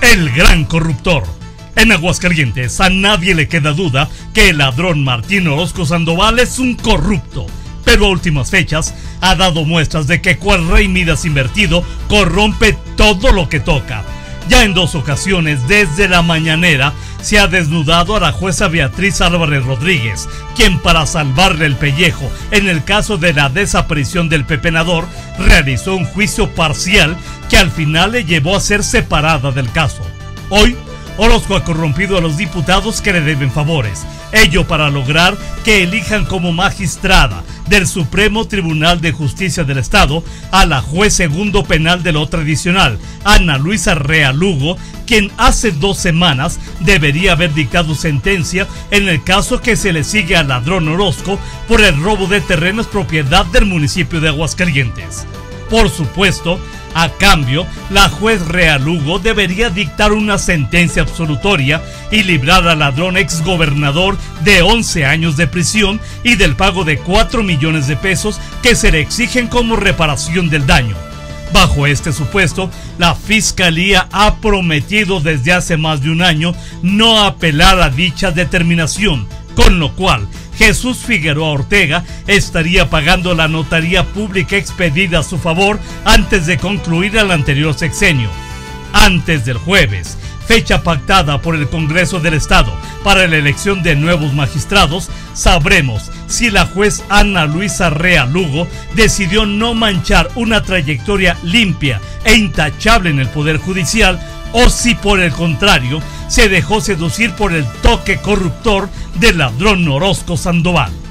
el gran corruptor. En Aguascalientes a nadie le queda duda que el ladrón Martín Orozco Sandoval es un corrupto, pero a últimas fechas ha dado muestras de que cual rey Midas invertido corrompe todo lo que toca. Ya en dos ocasiones desde la mañanera se ha desnudado a la jueza Beatriz Álvarez Rodríguez, quien para salvarle el pellejo en el caso de la desaparición del pepenador realizó un juicio parcial que al final le llevó a ser separada del caso. Hoy, Orozco ha corrompido a los diputados que le deben favores, ello para lograr que elijan como magistrada del Supremo Tribunal de Justicia del Estado a la juez segundo penal de lo tradicional, Ana Luisa Rea Lugo, quien hace dos semanas debería haber dictado sentencia en el caso que se le sigue al ladrón Orozco por el robo de terrenos propiedad del municipio de Aguascalientes. Por supuesto, a cambio, la juez Real Hugo debería dictar una sentencia absolutoria y librar al ladrón exgobernador de 11 años de prisión y del pago de 4 millones de pesos que se le exigen como reparación del daño. Bajo este supuesto, la Fiscalía ha prometido desde hace más de un año no apelar a dicha determinación, con lo cual Jesús Figueroa Ortega estaría pagando la notaría pública expedida a su favor antes de concluir el anterior sexenio. Antes del jueves, fecha pactada por el Congreso del Estado para la elección de nuevos magistrados, sabremos si la juez Ana Luisa Rea Lugo decidió no manchar una trayectoria limpia e intachable en el Poder Judicial o si por el contrario se dejó seducir por el toque corruptor del ladrón Orozco Sandoval.